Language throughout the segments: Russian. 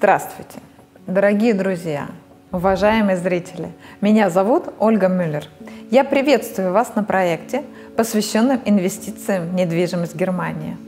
Здравствуйте, дорогие друзья, уважаемые зрители. Меня зовут Ольга Мюллер. Я приветствую вас на проекте, посвященном инвестициям в недвижимость Германии.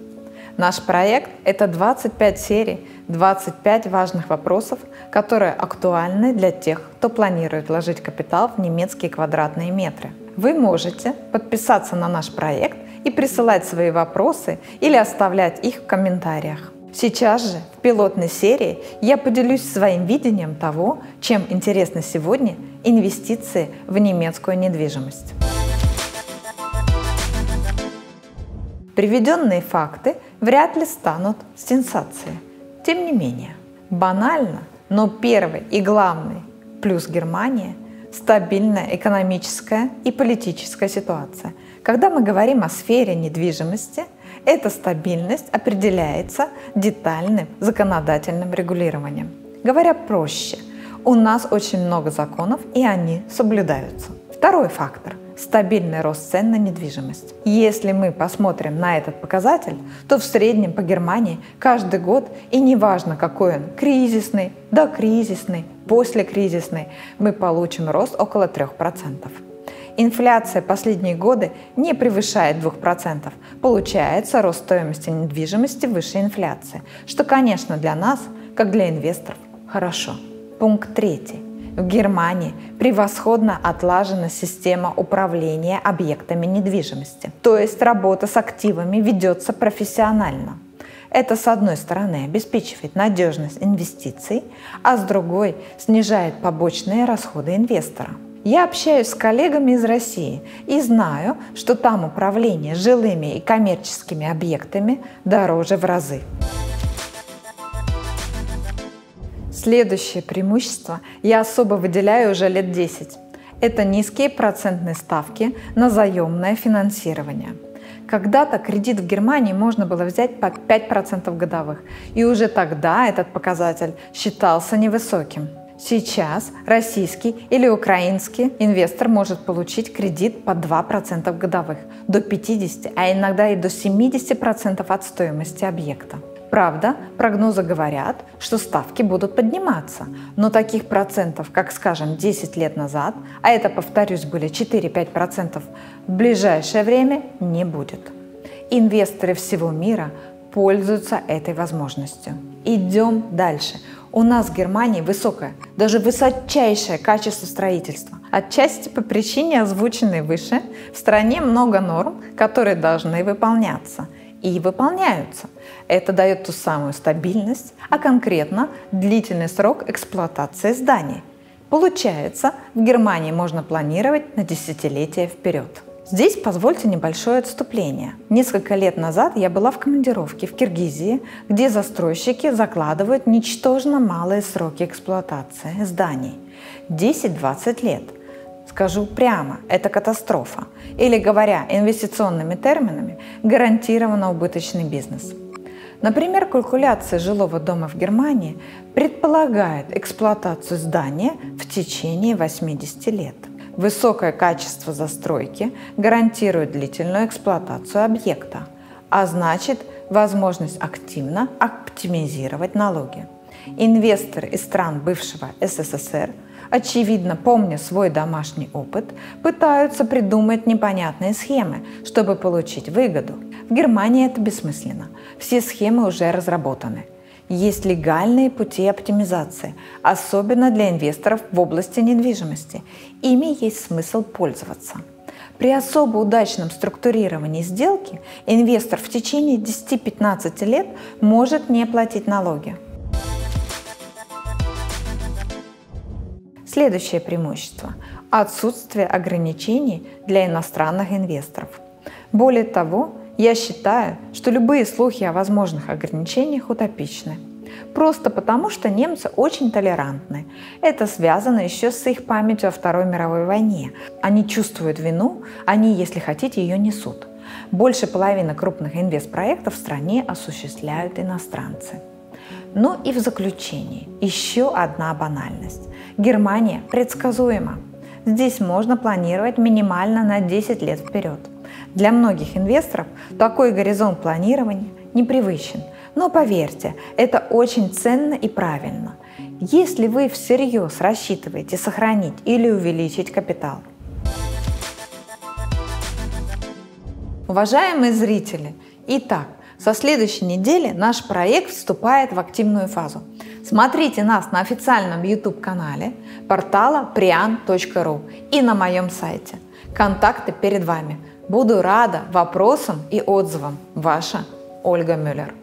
Наш проект – это 25 серий, 25 важных вопросов, которые актуальны для тех, кто планирует вложить капитал в немецкие квадратные метры. Вы можете подписаться на наш проект и присылать свои вопросы или оставлять их в комментариях. Сейчас же в пилотной серии я поделюсь своим видением того, чем интересны сегодня инвестиции в немецкую недвижимость. Приведенные факты вряд ли станут сенсацией. Тем не менее, банально, но первый и главный плюс Германии – стабильная экономическая и политическая ситуация. Когда мы говорим о сфере недвижимости – эта стабильность определяется детальным законодательным регулированием. Говоря проще, у нас очень много законов, и они соблюдаются. Второй фактор – стабильный рост цен на недвижимость. Если мы посмотрим на этот показатель, то в среднем по Германии каждый год, и неважно какой он, кризисный, докризисный, послекризисный, мы получим рост около 3%. Инфляция последние годы не превышает 2%. Получается рост стоимости недвижимости выше инфляции, что, конечно, для нас, как для инвесторов, хорошо. Пункт третий. В Германии превосходно отлажена система управления объектами недвижимости, то есть работа с активами ведется профессионально. Это, с одной стороны, обеспечивает надежность инвестиций, а с другой снижает побочные расходы инвестора. Я общаюсь с коллегами из России и знаю, что там управление жилыми и коммерческими объектами дороже в разы. Следующее преимущество я особо выделяю уже лет 10. Это низкие процентные ставки на заемное финансирование. Когда-то кредит в Германии можно было взять по 5% годовых, и уже тогда этот показатель считался невысоким – Сейчас российский или украинский инвестор может получить кредит по 2% годовых, до 50, а иногда и до 70% от стоимости объекта. Правда, прогнозы говорят, что ставки будут подниматься, но таких процентов, как, скажем, 10 лет назад, а это, повторюсь, были 4-5%, в ближайшее время не будет. Инвесторы всего мира пользуются этой возможностью. Идем дальше. У нас в Германии высокое, даже высочайшее качество строительства. Отчасти по причине, озвученной выше, в стране много норм, которые должны выполняться. И выполняются. Это дает ту самую стабильность, а конкретно длительный срок эксплуатации зданий. Получается, в Германии можно планировать на десятилетия вперед. Здесь позвольте небольшое отступление. Несколько лет назад я была в командировке в Киргизии, где застройщики закладывают ничтожно малые сроки эксплуатации зданий – 10-20 лет. Скажу прямо, это катастрофа. Или, говоря инвестиционными терминами, гарантированно убыточный бизнес. Например, калькуляция жилого дома в Германии предполагает эксплуатацию здания в течение 80 лет – Высокое качество застройки гарантирует длительную эксплуатацию объекта, а значит возможность активно оптимизировать налоги. Инвесторы из стран бывшего СССР, очевидно помня свой домашний опыт, пытаются придумать непонятные схемы, чтобы получить выгоду. В Германии это бессмысленно. Все схемы уже разработаны – есть легальные пути оптимизации, особенно для инвесторов в области недвижимости. Ими есть смысл пользоваться. При особо удачном структурировании сделки инвестор в течение 10-15 лет может не платить налоги. Следующее преимущество – отсутствие ограничений для иностранных инвесторов. Более того, я считаю, что любые слухи о возможных ограничениях утопичны. Просто потому, что немцы очень толерантны. Это связано еще с их памятью о Второй мировой войне. Они чувствуют вину, они, если хотите, ее несут. Больше половины крупных инвестпроектов в стране осуществляют иностранцы. Ну и в заключение, еще одна банальность. Германия предсказуема. Здесь можно планировать минимально на 10 лет вперед. Для многих инвесторов такой горизонт планирования непривычен, Но поверьте, это очень ценно и правильно. Если вы всерьез рассчитываете сохранить или увеличить капитал. Уважаемые зрители, итак, со следующей недели наш проект вступает в активную фазу. Смотрите нас на официальном YouTube-канале портала prian.ru и на моем сайте. Контакты перед вами. Буду рада вопросам и отзывам. Ваша Ольга Мюллер.